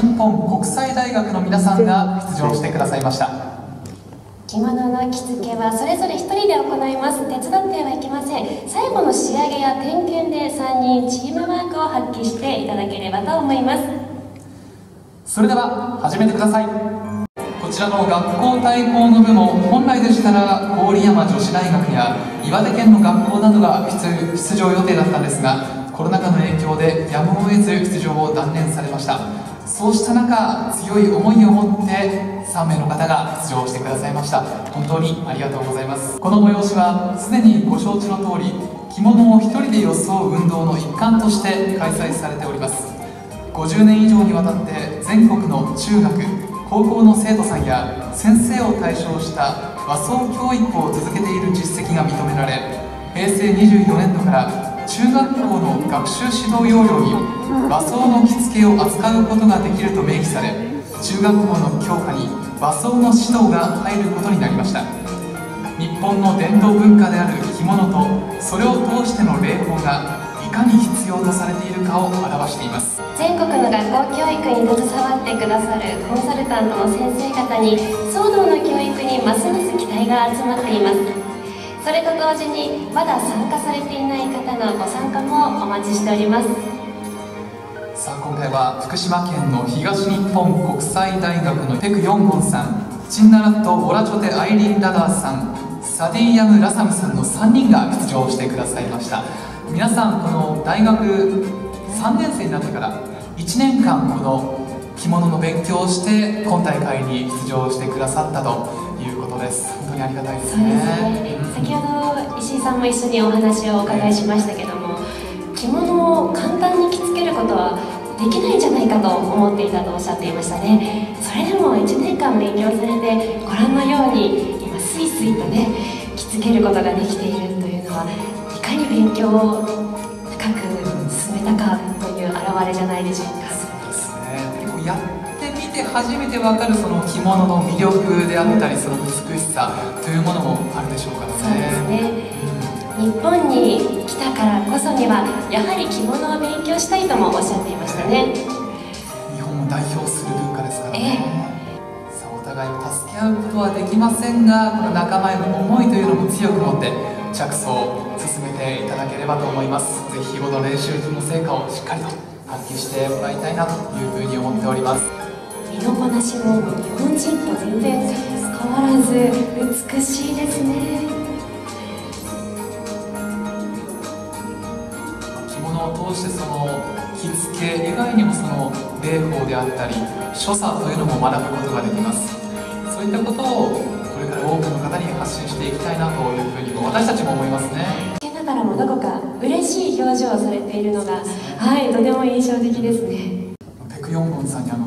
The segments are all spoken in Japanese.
日本国際大学の皆さんが出場してくださいました。着物の着付けはそれぞれ1人で行います。手伝ってはいけません。最後の仕上げや点検で3人チームワークを発揮していただければと思います。それでは始めてください。こちらの学校対抗の部も本来でしたら郡山女子大学や岩手県の学校などが出場予定だったんですがコロナ禍の影響でやむを得ず出場を断念されましたそうした中強い思いを持って3名の方が出場してくださいました。本当にありがとうございます。この催しはすでにご承知の通り着物を一人で装う運動の一環として開催されております。50年以上にわたって全国の中学高校の生徒さんや先生を対象した和装教育を続けている実績が認められ平成24年度から中学校の学習指導要領に和装の着付けを扱うことができると明記され中学校の教科に和装の指導が入ることになりました。日本の伝統文化である着物とそれを通しての礼法がいかに必要とされているかを表しています。全国の学校教育に携わってくださるコンサルタントの先生方に騒動の教育にますます期待が集まっています。それと同時にまだ参加されていない方のご参加もお待ちしております。さあ今回は福島県の東日本国際大学のペク・ヨンゴンさんチンナラット・オラチョテ・アイリン・ラダーさんサディヤム・ラサムさんの3人が出場してくださいました。皆さんこの大学3年生になってから1年間この着物の勉強をして今大会に出場してくださったということです。本当にありがたいですね、ねうん、先ほど石井さんも一緒にお話をお伺いしましたけども着物を簡単に着付けることはできないんじゃないかと思っていたとおっしゃっていましたね。それでも1年間勉強されてご覧のように今スイスイとね着付けることができているというのはいかに勉強を高く進めたかという表れじゃないでしょうか。初めてわかるその着物の魅力であったりその美しさというものもあるでしょうからね。そうですね、日本に来たからこそにはやはり着物を勉強したいともおっしゃっていましたね。日本を代表する文化ですからね、えさあお互いを助け合うことはできませんがこの仲間への思いというのも強く持って着想を進めていただければと思います。ぜひ日頃練習の成果をしっかりと発揮してもらいたいなというふうに思っております身のこなしも日本人と全然変わらず美しいですね。着物を通してその着付け以外にもその礼法であったり所作というのも学ぶことができます。そういったことをこれから多くの方に発信していきたいなというふうに私たちも思いますね。ながらもどこか嬉しい表情をされているのがはいとても印象的ですねペク・ヨンゴンさんにあの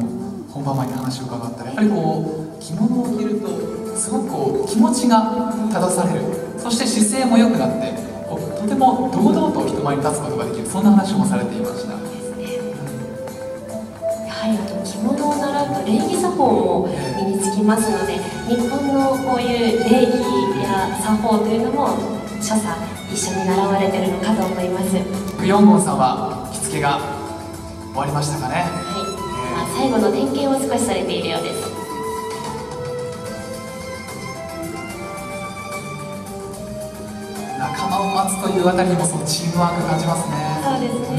本番前に話を伺ったらやっぱりこう着物を着るとすごくこう気持ちが正される。そして姿勢も良くなってこうとても堂々と人前に立つことができる。そんな話もされていました。やはりあと着物を習うと礼儀作法も身につきますので日本のこういう礼儀や作法というのも所作一緒に習われてるのかと思います。クヨンゴンさんは着付けが終わりましたかね最後の点検を少しされているようです。仲間を待つというあたりにもそのチームワーク感じますねそうですね、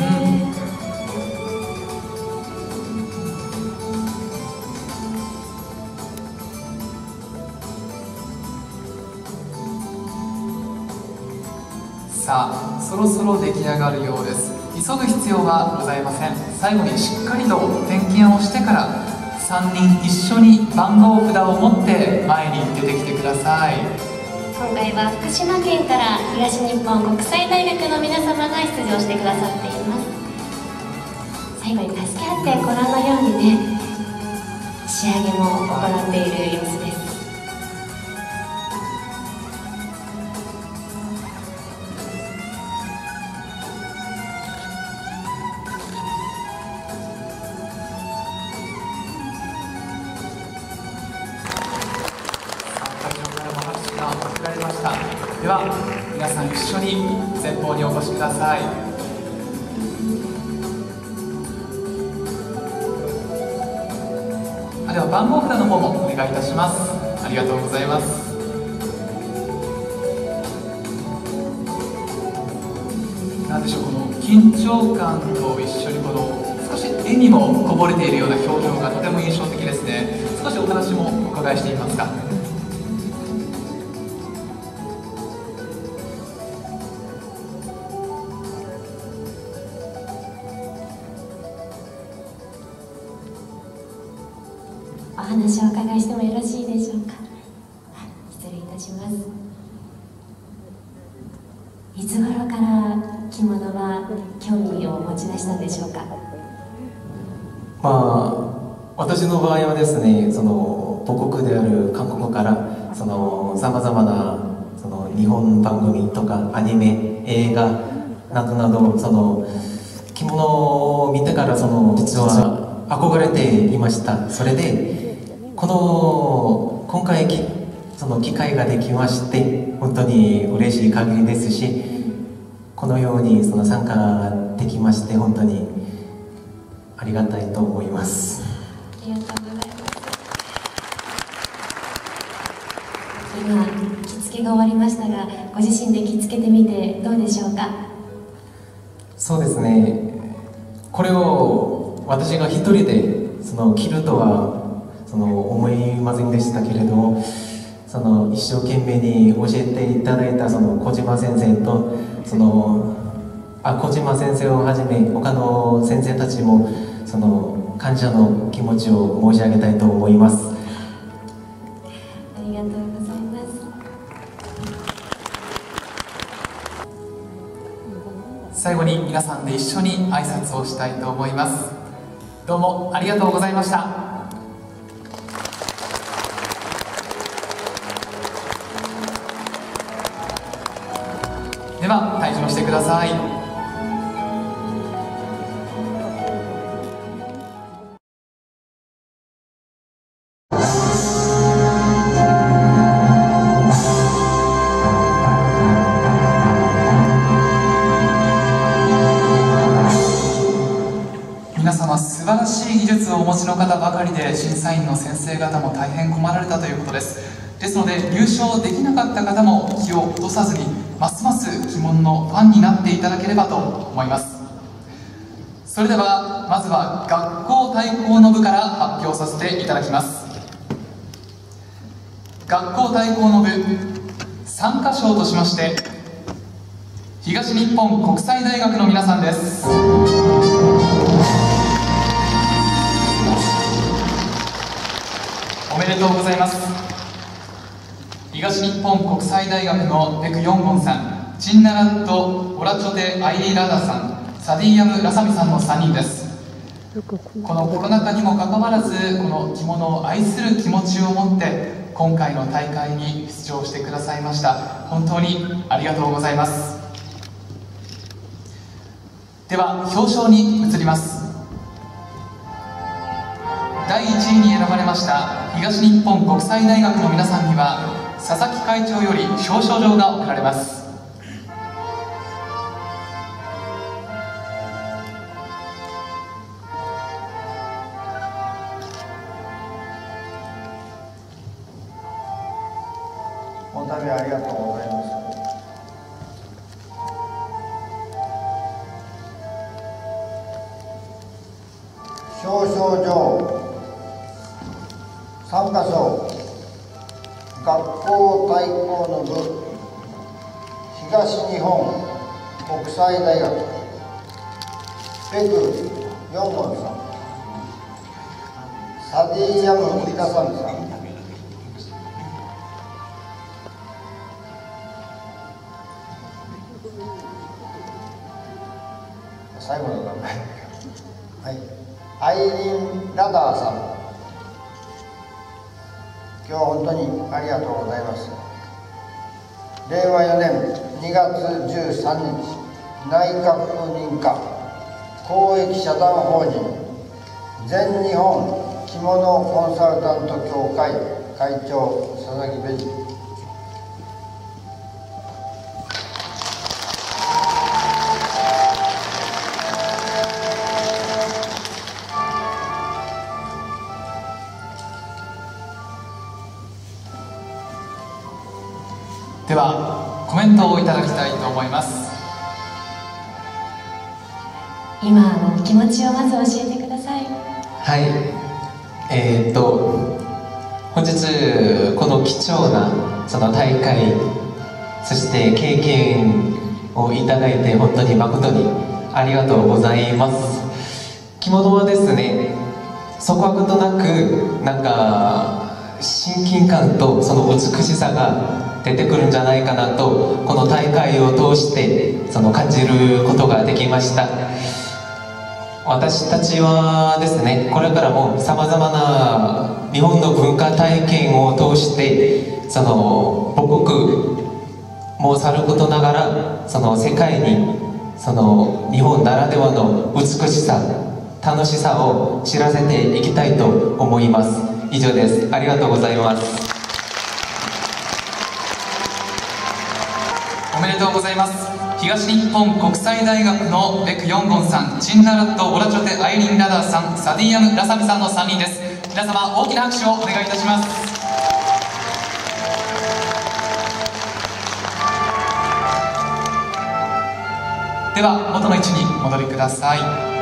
うん。さあそろそろ出来上がるようです。急ぐ必要はございません。最後にしっかりと点検をしてから3人一緒に番号札を持って前に出てきてください。今回は福島県から東日本国際大学の皆様が出場してくださっています。最後に助け合ってご覧のようにね仕上げも行っている様子です。皆さん一緒に前方にお越しください。では番号札の方もお願いいたします。ありがとうございます。なんでしょうこの緊張感と一緒にこの少し絵にもこぼれているような表情がとても印象的ですね。少しお話もお伺いしていますかお話をお伺いしてもよろしいでしょうか。失礼いたします。いつ頃から着物は興味を持ち出したんでしょうか？まあ私の場合はですねその母国である韓国からそのさまざまなその日本番組とかアニメ映画などなどその着物を見てからその実は憧れていました。それでこの今回きその機会ができまして本当に嬉しい限りですしこのようにその参加できまして本当にありがたいと思います。ありがとうございます。今着付けが終わりましたがご自身で着付けてみてどうでしょうか？そうですね。これを私が一人でその着るとはその思いませんでしたけれどもその一生懸命に教えていただいたその小島先生とそのあ小島先生をはじめ他の先生たちもその感謝の気持ちを申し上げたいと思います。ありがとうございます。最後に皆さんで一緒に挨拶をしたいと思います。どうもありがとうございましたでは退場してください。皆様素晴らしい技術をお持ちの方ばかりで審査員の先生方も大変困られたということです。ですので入賞できなかった方も気を落とさずにますます鬼門のファンになっていただければと思います。それではまずは学校対抗の部から発表させていただきます。学校対抗の部参加賞としまして東日本国際大学の皆さんです。おめでとうございます。東日本国際大学のペク・ヨンゴンさんチンナラット・オラチョテ・アイリー・ラダさんサディヤム・ラサミさんの3人です。このコロナ禍にもかかわらずこの着物を愛する気持ちを持って今回の大会に出場してくださいました。本当にありがとうございます。では表彰に移ります。第1位に選ばれました東日本国際大学の皆さんには佐々木会長より表彰状が贈られます。この度ありがとうございます。表彰状、参加賞、学校対抗の部、東日本国際大学、ペク・ヨンゴンさん、サディヤム・イダサミさん、最後の名前。はい。アイリン・ラダーさん。今日は本当にありがとうございます。令和4年2月13日内閣府認可公益社団法人全日本着物コンサルタント協会会長佐々木弁治ではコメントをいただきたいと思います。今の気持ちをまず教えてください。はい。えー、っと本日この貴重なその大会そして経験をいただいて本当に誠にありがとうございます。着物はですねそこはことなくなんか親近感とその美しさが出てくるんじゃないかなとこの大会を通してその感じることができました。私たちはですねこれからもさまざまな日本の文化体験を通してその母国もさることながらその世界にその日本ならではの美しさ楽しさを知らせていきたいと思います。以上です。ありがとうございます。おめでとうございます。東日本国際大学のベク・ヨンゴンさんチンナラット・オラチョテ・アイリン・ラダーさんサディアム・ラサミさんの3人です。皆様大きな拍手をお願いいたします。では元の位置に戻りください。